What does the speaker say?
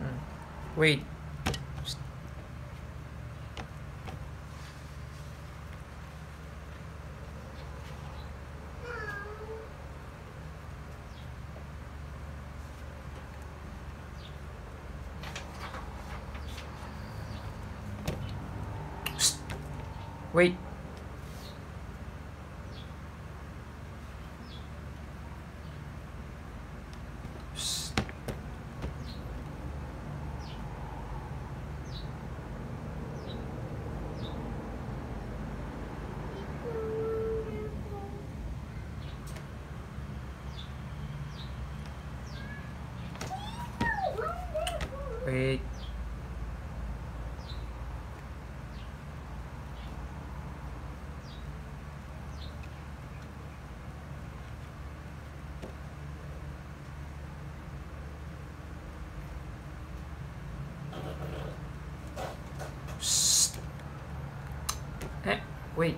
Mm. Wait. Wait. Wait. Eh, wait.